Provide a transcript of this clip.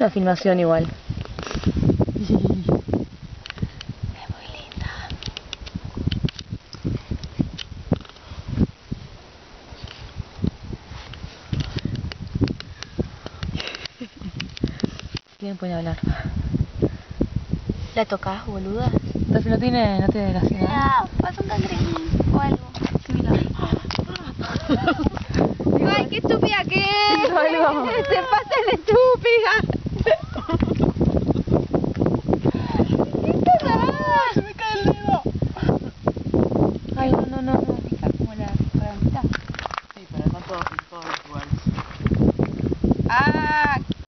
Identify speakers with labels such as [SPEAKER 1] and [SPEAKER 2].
[SPEAKER 1] una filmación igual.
[SPEAKER 2] Es muy linda.
[SPEAKER 1] ¿Quién puede hablar?
[SPEAKER 2] ¿La tocas, boluda?
[SPEAKER 1] Entonces no tiene, no tiene gracia. ¿no?
[SPEAKER 2] Mira, pasa un cangrejín o algo similar. Ay, qué estúpida que es. Se pasa de estúpida. Welcome, Florida.